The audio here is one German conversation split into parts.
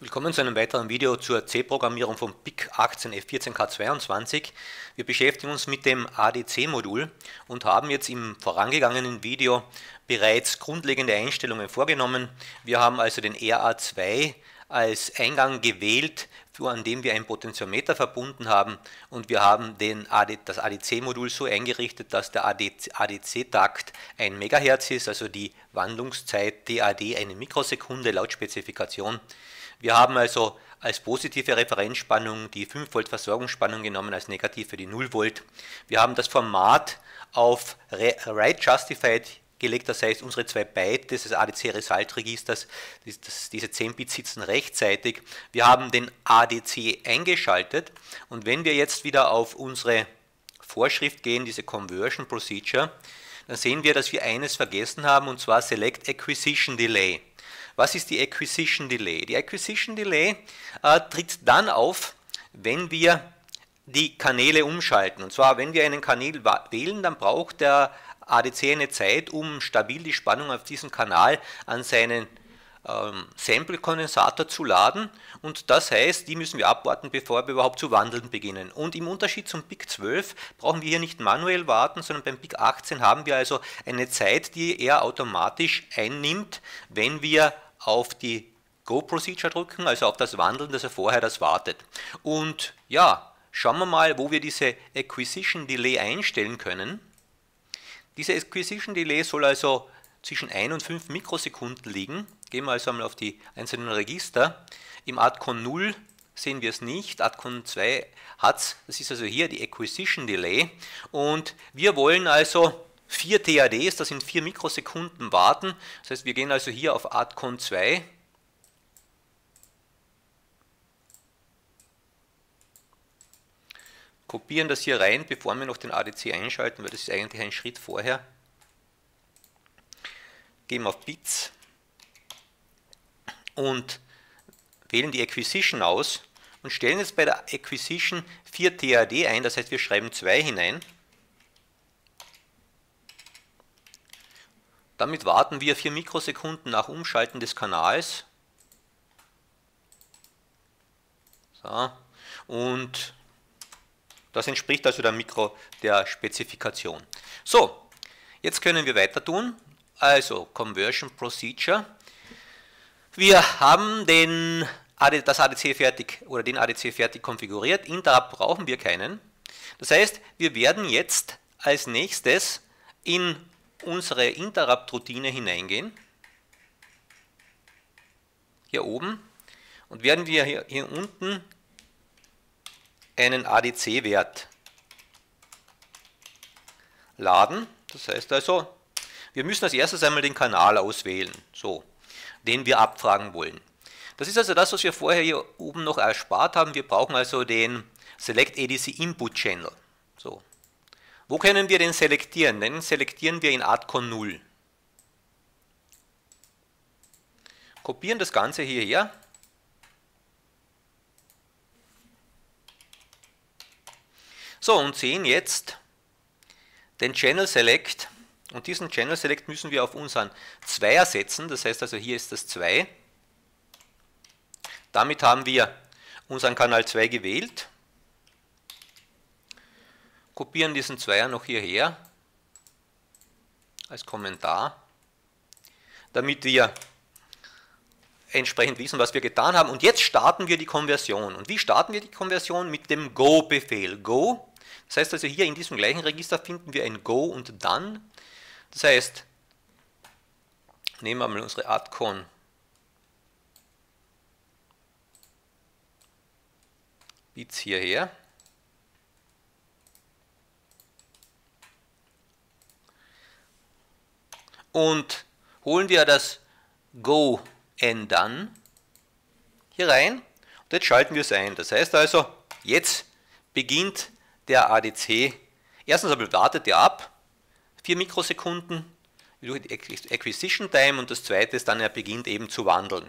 Willkommen zu einem weiteren Video zur C-Programmierung vom PIC 18F14K22. Wir beschäftigen uns mit dem ADC-Modul und haben jetzt im vorangegangenen Video bereits grundlegende Einstellungen vorgenommen. Wir haben also den RA2 als Eingang gewählt, an dem wir ein Potentiometer verbunden haben und wir haben den AD, das ADC-Modul so eingerichtet, dass der ADC-Takt 1 MHz ist, also die Wandlungszeit DAD eine Mikrosekunde laut Spezifikation. Wir haben also als positive Referenzspannung die 5 Volt Versorgungsspannung genommen, als negativ für die 0 Volt. Wir haben das Format auf Write Justified gelegt, das heißt unsere zwei Byte des ADC Result Registers, diese 10 Bits sitzen rechtzeitig. Wir haben den ADC eingeschaltet und wenn wir jetzt wieder auf unsere Vorschrift gehen, diese Conversion Procedure, dann sehen wir, dass wir eines vergessen haben und zwar Select Acquisition Delay. Was ist die Acquisition Delay? Die Acquisition Delay äh, tritt dann auf, wenn wir die Kanäle umschalten. Und zwar, wenn wir einen Kanal wählen, dann braucht der ADC eine Zeit, um stabil die Spannung auf diesem Kanal an seinen ähm, Sample-Kondensator zu laden und das heißt, die müssen wir abwarten, bevor wir überhaupt zu wandeln beginnen. Und im Unterschied zum PIC 12 brauchen wir hier nicht manuell warten, sondern beim PIC 18 haben wir also eine Zeit, die er automatisch einnimmt, wenn wir auf die Go-Procedure drücken, also auf das Wandeln, das er vorher das wartet. Und ja, schauen wir mal, wo wir diese Acquisition Delay einstellen können. Diese Acquisition Delay soll also zwischen 1 und 5 Mikrosekunden liegen. Gehen wir also einmal auf die einzelnen Register. Im ADCON 0 sehen wir es nicht. ADCON 2 hat es. Das ist also hier die Acquisition Delay. Und wir wollen also vier TADs, das sind vier Mikrosekunden warten. Das heißt, wir gehen also hier auf ADCON 2. Kopieren das hier rein, bevor wir noch den ADC einschalten, weil das ist eigentlich ein Schritt vorher. Gehen auf Bits und wählen die Acquisition aus und stellen jetzt bei der Acquisition 4 TAD ein, das heißt wir schreiben 2 hinein. Damit warten wir 4 Mikrosekunden nach Umschalten des Kanals. So. Und das entspricht also der Mikro der Spezifikation. So, jetzt können wir weiter tun. Also Conversion Procedure. Wir haben den das ADC fertig oder den ADC fertig konfiguriert. Interrupt brauchen wir keinen. Das heißt, wir werden jetzt als nächstes in unsere Interrupt-Routine hineingehen, hier oben, und werden wir hier, hier unten einen ADC-Wert laden. Das heißt also, wir müssen als erstes einmal den Kanal auswählen, so, den wir abfragen wollen. Das ist also das, was wir vorher hier oben noch erspart haben. Wir brauchen also den Select ADC Input Channel. So, wo können wir den selektieren? Den selektieren wir in Adcon 0. Kopieren das Ganze hierher. So, und sehen jetzt den Channel Select. Und diesen Channel Select müssen wir auf unseren Zweier setzen. Das heißt also, hier ist das 2. Damit haben wir unseren Kanal 2 gewählt kopieren diesen Zweier noch hierher als Kommentar, damit wir entsprechend wissen, was wir getan haben. Und jetzt starten wir die Konversion. Und wie starten wir die Konversion? Mit dem Go-Befehl. Go. Das heißt also hier in diesem gleichen Register finden wir ein Go und Dann. Das heißt, nehmen wir mal unsere Adcon Bits hierher. Und holen wir das Go ändern hier rein und jetzt schalten wir es ein. Das heißt also, jetzt beginnt der ADC, erstens aber wartet er ab, 4 Mikrosekunden, durch die Acquisition Time und das zweite ist dann, er beginnt eben zu wandeln.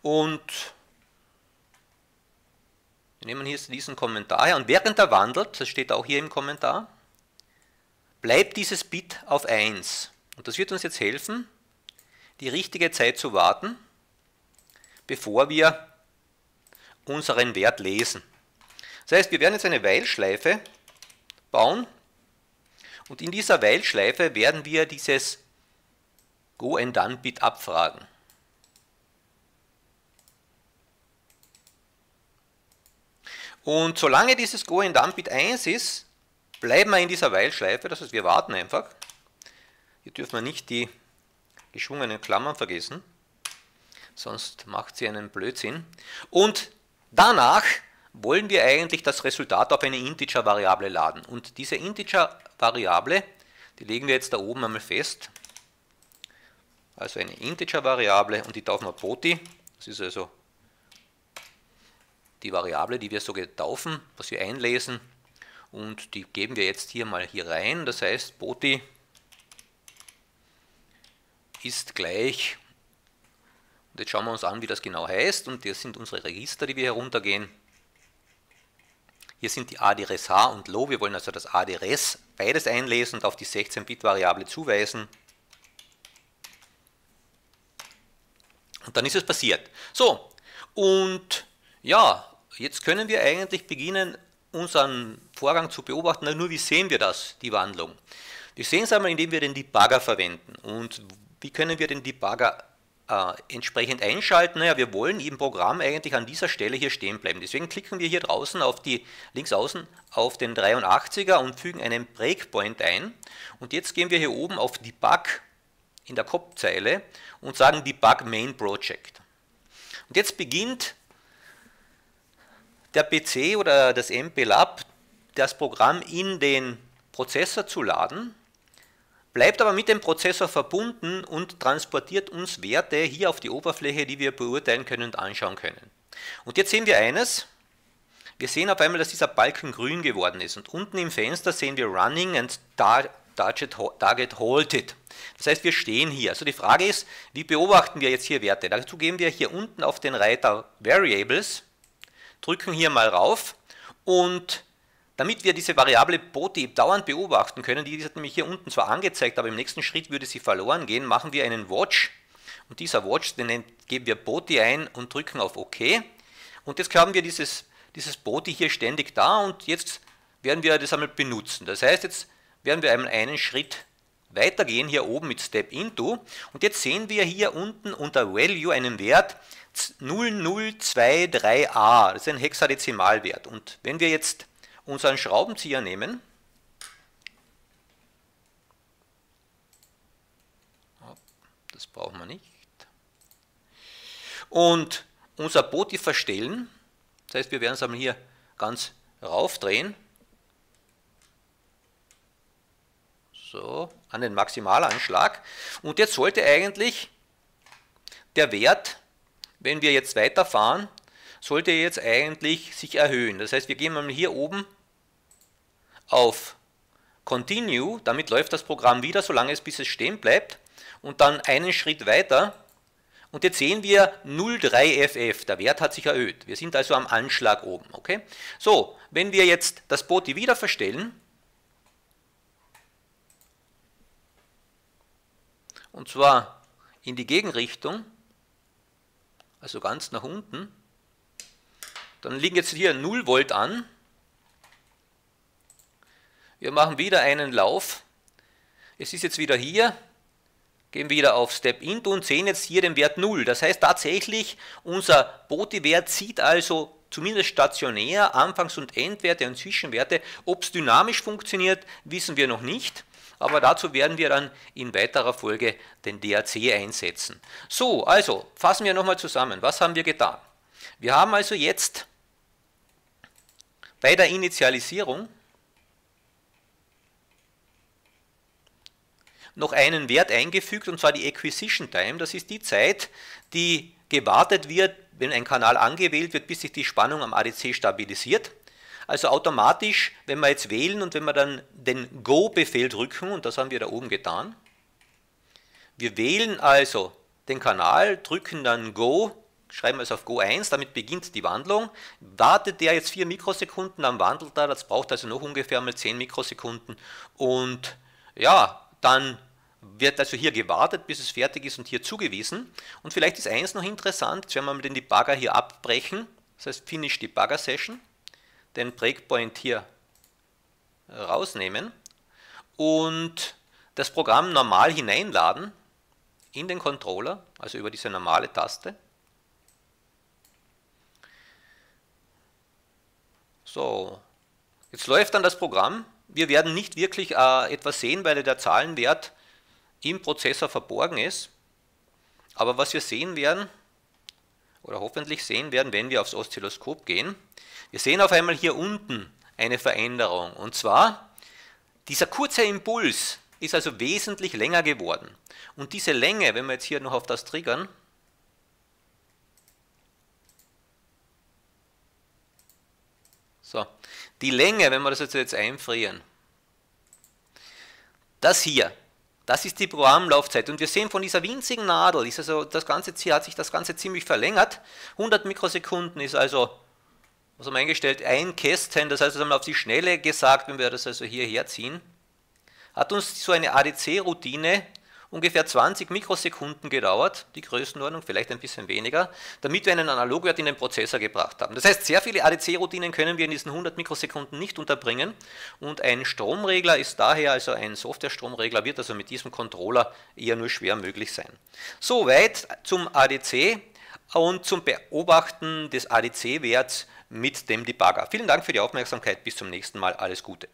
Und wir nehmen hier diesen Kommentar her und während er wandelt, das steht auch hier im Kommentar, bleibt dieses Bit auf 1. Und das wird uns jetzt helfen, die richtige Zeit zu warten, bevor wir unseren Wert lesen. Das heißt, wir werden jetzt eine While-Schleife bauen und in dieser While-Schleife werden wir dieses Go and Done Bit abfragen. Und solange dieses Go and Done Bit 1 ist, bleiben wir in dieser While-Schleife, das heißt wir warten einfach. Hier dürfen wir nicht die geschwungenen Klammern vergessen, sonst macht sie einen Blödsinn. Und danach wollen wir eigentlich das Resultat auf eine Integer-Variable laden. Und diese Integer-Variable, die legen wir jetzt da oben einmal fest. Also eine Integer-Variable und die taufen wir Poti. Das ist also die Variable, die wir so getaufen, was wir einlesen. Und die geben wir jetzt hier mal hier rein. Das heißt, Poti ist gleich, und jetzt schauen wir uns an, wie das genau heißt. Und das sind unsere Register, die wir heruntergehen. Hier sind die ADRS H und Low. Wir wollen also das ADRS beides einlesen und auf die 16-Bit-Variable zuweisen. Und dann ist es passiert. So, und ja, jetzt können wir eigentlich beginnen, unseren Vorgang zu beobachten. Nur wie sehen wir das, die Wandlung? Wir sehen es einmal, indem wir den Debugger verwenden. Und wie können wir den Debugger äh, entsprechend einschalten. Naja, wir wollen im Programm eigentlich an dieser Stelle hier stehen bleiben. Deswegen klicken wir hier draußen auf die links außen auf den 83er und fügen einen Breakpoint ein. Und jetzt gehen wir hier oben auf Debug in der Kopfzeile und sagen Debug Main Project. Und jetzt beginnt der PC oder das MP Lab das Programm in den Prozessor zu laden bleibt aber mit dem Prozessor verbunden und transportiert uns Werte hier auf die Oberfläche, die wir beurteilen können und anschauen können. Und jetzt sehen wir eines, wir sehen auf einmal, dass dieser Balken grün geworden ist und unten im Fenster sehen wir Running and Target, target Halted. Das heißt, wir stehen hier. Also die Frage ist, wie beobachten wir jetzt hier Werte? Dazu gehen wir hier unten auf den Reiter Variables, drücken hier mal rauf und damit wir diese Variable Boti dauernd beobachten können, die ist nämlich hier unten zwar angezeigt, aber im nächsten Schritt würde sie verloren gehen, machen wir einen Watch. Und dieser Watch, den geben wir Boti ein und drücken auf OK. Und jetzt haben wir dieses, dieses Boti hier ständig da und jetzt werden wir das einmal benutzen. Das heißt, jetzt werden wir einmal einen Schritt weitergehen, hier oben mit Step Into. Und jetzt sehen wir hier unten unter Value einen Wert 0023a, das ist ein Hexadezimalwert. Und wenn wir jetzt unseren Schraubenzieher nehmen, das brauchen wir nicht, und unser Boti verstellen, das heißt, wir werden es einmal hier ganz raufdrehen, so, an den Maximalanschlag, und jetzt sollte eigentlich der Wert, wenn wir jetzt weiterfahren, sollte jetzt eigentlich sich erhöhen. Das heißt, wir gehen mal hier oben auf Continue, damit läuft das Programm wieder, solange es bis es stehen bleibt und dann einen Schritt weiter und jetzt sehen wir 0,3FF, der Wert hat sich erhöht. Wir sind also am Anschlag oben. Okay? So, wenn wir jetzt das Boti wieder verstellen, und zwar in die Gegenrichtung, also ganz nach unten, dann liegen jetzt hier 0 Volt an. Wir machen wieder einen Lauf. Es ist jetzt wieder hier. Gehen wieder auf Step Into und sehen jetzt hier den Wert 0. Das heißt tatsächlich, unser Boti-Wert sieht also zumindest stationär Anfangs- und Endwerte und Zwischenwerte. Ob es dynamisch funktioniert, wissen wir noch nicht. Aber dazu werden wir dann in weiterer Folge den DAC einsetzen. So, also fassen wir nochmal zusammen. Was haben wir getan? Wir haben also jetzt bei der Initialisierung noch einen Wert eingefügt, und zwar die Acquisition Time. Das ist die Zeit, die gewartet wird, wenn ein Kanal angewählt wird, bis sich die Spannung am ADC stabilisiert. Also automatisch, wenn wir jetzt wählen und wenn wir dann den Go-Befehl drücken, und das haben wir da oben getan, wir wählen also den Kanal, drücken dann Go schreiben wir es auf Go 1, damit beginnt die Wandlung. Wartet der jetzt 4 Mikrosekunden, dann wandelt er, das braucht also noch ungefähr mal 10 Mikrosekunden und ja, dann wird also hier gewartet, bis es fertig ist und hier zugewiesen. Und vielleicht ist eins noch interessant, jetzt werden wir mal den Debugger hier abbrechen, das heißt Finish Debugger Session, den Breakpoint hier rausnehmen und das Programm normal hineinladen in den Controller, also über diese normale Taste. So, jetzt läuft dann das Programm. Wir werden nicht wirklich äh, etwas sehen, weil der Zahlenwert im Prozessor verborgen ist. Aber was wir sehen werden, oder hoffentlich sehen werden, wenn wir aufs Oszilloskop gehen, wir sehen auf einmal hier unten eine Veränderung. Und zwar, dieser kurze Impuls ist also wesentlich länger geworden. Und diese Länge, wenn wir jetzt hier noch auf das triggern, so, die Länge, wenn wir das jetzt einfrieren, das hier, das ist die Programmlaufzeit. Und wir sehen von dieser winzigen Nadel, ist also das Ganze, hat sich das Ganze ziemlich verlängert. 100 Mikrosekunden ist also, was haben wir eingestellt, ein Kästchen, das heißt, wir haben auf die Schnelle gesagt, wenn wir das also hierher ziehen, hat uns so eine ADC-Routine ungefähr 20 Mikrosekunden gedauert, die Größenordnung, vielleicht ein bisschen weniger, damit wir einen Analogwert in den Prozessor gebracht haben. Das heißt, sehr viele ADC-Routinen können wir in diesen 100 Mikrosekunden nicht unterbringen und ein Stromregler ist daher, also ein Software-Stromregler, wird also mit diesem Controller eher nur schwer möglich sein. Soweit zum ADC und zum Beobachten des ADC-Werts mit dem Debugger. Vielen Dank für die Aufmerksamkeit, bis zum nächsten Mal, alles Gute.